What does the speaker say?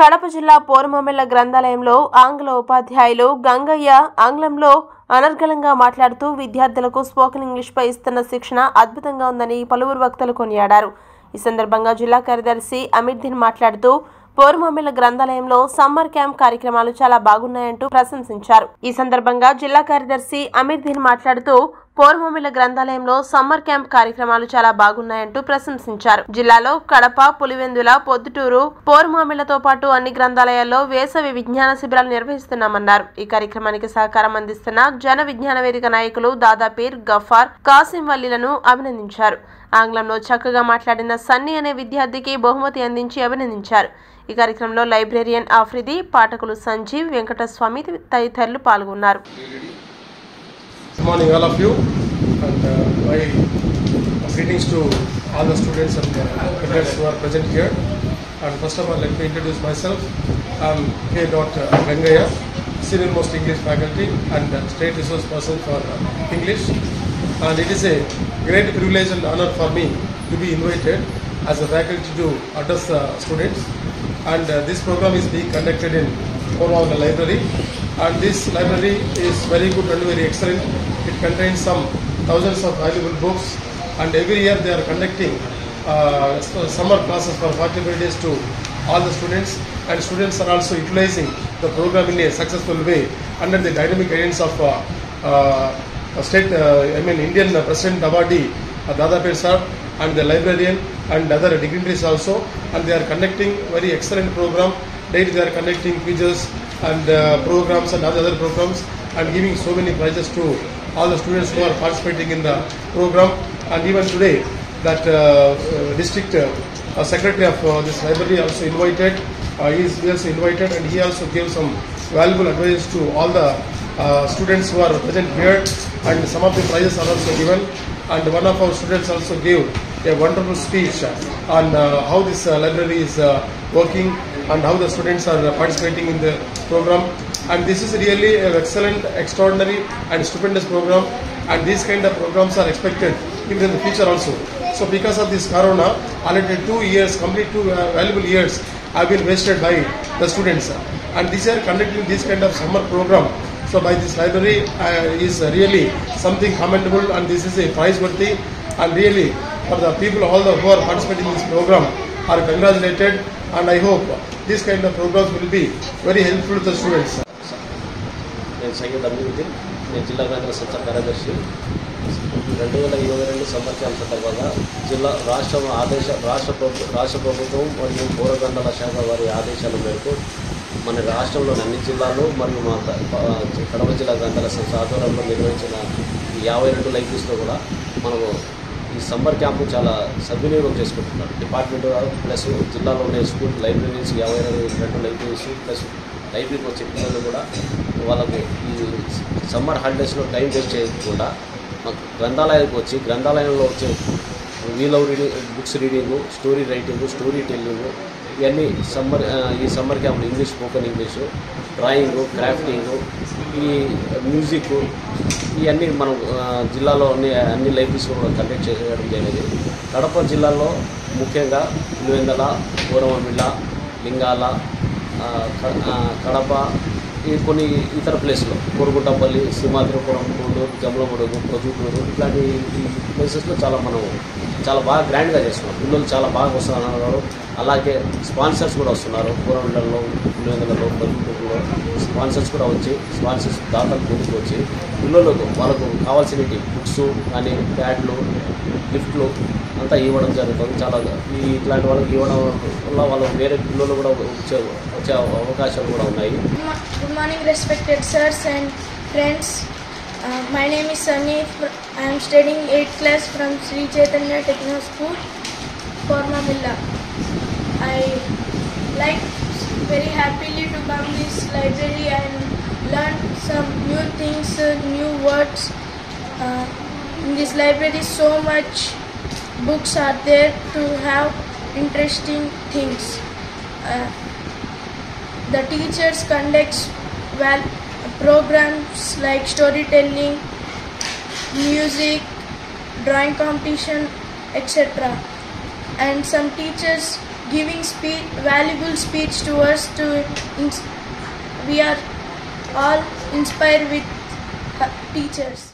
కడప జిల్లా పోరుమామిళ్ళ గ్రంథాలయంలో ఆంగ్ల ఉపాధ్యాయులు గంగయ్య ఆంగ్లంలో అనర్గళంగా మాట్లాడుతూ విద్యార్థులకు స్పోకెన్ ఇంగ్లీష్పై ఇస్తున్న శిక్షణ అద్భుతంగా ఉందని పలువురు వక్తలు కొనియాడారు. ఈ సందర్భంగా జిల్లా కార్యదర్శి అమీర్దీన్ మాట్లాడుతూ పోరుమామిళ్ళ గ్రంథాలయంలో సమ్మర్ క్యాంప్ కార్యక్రమాలు చాలా బాగున్నాయంటూ ప్రశంసించారు. ఈ సందర్భంగా జిల్లా కార్యదర్శి అమీర్దీన్ మాట్లాడుతూ పోరుమామిళ్ళ గ్రంథాలయంలో సమ్మర్ క్యాంప్ కార్యక్రమాలు చాలా బాగున్నాయంటూ ప్రశంసించారు. జిల్లాలో కడప పులివెందుల పొద్దుటూరు పోరుమామిళ్ళతో పాటు అన్ని గ్రంథాలయాల్లో వేసవి విజ్ఞాన శిబిరాలు నిర్వహిస్తున్నామన్నారు. ఈ కార్యక్రమానికి సహకారం అందిస్తున్న జన విజ్ఞాన వేదిక నాయకులు దాదాపీర్ గఫార్ కాసిం వల్లీలను అభినందించారు. ఆంగ్లంలో చక్కగా మాట్లాడిన సన్నీ అనే విద్యార్థికి బహుమతి అందించి అభినందించారు. ఈ కార్యక్రమంలో లైబ్రేరియన్ ఆఫ్రిది పాఠకులు సంజీవ్ వెంకటస్వామి తదితరులు పాల్గొన్నారు. Morning, all of you, and uh, my greetings to all the students and uh, who are present here. And first of all, let me introduce myself. I'm K. Gangaya, senior most English faculty and uh, state resource person for uh, English. And it is a great privilege and honor for me to be invited as a faculty to address the students. And uh, this program is being conducted in Cornwall Library. And this library is very good and very excellent. It contains some thousands of valuable books. And every year they are conducting uh, summer classes for 45 days to all the students. And students are also utilizing the program in a successful way under the dynamic guidance of uh, uh, state, uh, I mean Indian President Awardee uh, Dadapir sir and the librarian and other dignitaries also and they are conducting very excellent program daily they are conducting quizzes and uh, programs and other, other programs and giving so many prizes to all the students who are participating in the program. And even today that uh, uh, district uh, secretary of uh, this library also invited uh, he is also invited and he also gave some valuable advice to all the uh, students who are present here. And some of the prizes are also given. And one of our students also gave a wonderful speech on how this library is working and how the students are participating in the program and this is really an excellent extraordinary and stupendous program. And these kind of programs are expected even in the future also. So because of this corona already two years complete two uh, valuable years have been wasted by the students. And these are conducting this kind of summer program so by this library uh, is really something commendable and this is a prize-worthy and really for the people all the who are participating in this program are congratulated. And I hope this kind of programs will be very helpful to the students. నేను సయ్యద్ అమీరుద్దీన్ నేను జిల్లా కేంద్ర సంస్థ కార్యదర్శి. రెండు వేల ఇరవై రెండు సంవత్సరాల క్యాంప్ సందర్భంగా జిల్లా రాష్ట్ర ఆదేశ రాష్ట్ర ప్రభు రాష్ట్ర ప్రభుత్వం మరియు పౌర శాఖ వారి ఆదేశాల మేరకు మన రాష్ట్రంలోని అన్ని జిల్లాలు మరియు మా కడప జిల్లా గ్రంథాల సంస్థ ఆధ్వర్యంలో నిర్వహించిన ఈ యాభై రెండు లైబ్రరీస్లో కూడా మనము ఈ సమ్మర్ క్యాంపు చాలా సద్వినియోగం చేసుకుంటున్నారు డిపార్ట్మెంట్ ప్లస్ జిల్లాలో ఉండే స్కూల్ లైబ్రరీస్ యాభై రెండు లైబ్రరీస్ ప్లస్ లైబ్రరీకి వచ్చే పిల్లలు కూడా వాళ్ళకు ఈ సమ్మర్ హాలిడేస్లో టైం వేస్ట్ చేయకుండా మాకు గ్రంథాలయానికి వచ్చి గ్రంథాలయంలో వచ్చే we love reading books reading story writing story telling ఇవన్నీ సమ్మర్ ఈ summer camp English spoken English drawing crafting ఈ మ్యూజిక్ ఇవన్నీ మనం జిల్లాలో అన్ని అన్ని లైబ్రరీస్లో కూడా కండక్ట్ చేయడం జరిగింది. కడప జిల్లాలో ముఖ్యంగా పులివెందల పూర్వమిళ్ళ లింగాల కడప ఈ కొన్ని ఇతర ప్లేస్లో కోరుగుంటపల్లి సింహాద్రిపురం కొండూరు జమలమడుగు ప్రొద్దుటూరు ఇట్లాంటి ఈ ప్లేసెస్లో చాలా మనం చాలా బాగా గ్రాండ్గా చేస్తున్నాం. పిల్లలు చాలా బాగా వస్తున్నారు అలాగే స్పాన్సర్స్ కూడా వస్తున్నారు. పూరవెళ్ళల్లో పులివెందులలో బతుకులో స్పాన్సర్స్ కూడా వచ్చి స్పాన్సర్స్ దాతలు ముందుకు వచ్చి పిల్లలకు వాళ్ళకు కావాల్సిన బుక్స్ కానీ ప్యాడ్లు గిఫ్ట్లు అంతా ఇవ్వడం జరుగుతుంది. చాలా ఈ ఇట్లాంటి వాళ్ళకి ఇవ్వడం వల్ల వాళ్ళు వేరే పిల్లలు కూడా వచ్చే వచ్చే అవకాశాలు కూడా ఉన్నాయి. Good morning respected sirs and friends my name is Sami I am studying eighth class from Shri Chaitanya techno school ఫార్మాబిల్లా I like very happily to come this library and learn some new things, uh, new words. Uh, in this library, so much books are there to have interesting things. Uh, the teachers conducts well programs like storytelling music drawing competition etc and some teachers giving speech, valuable speech to us. To we are all inspired with her teachers.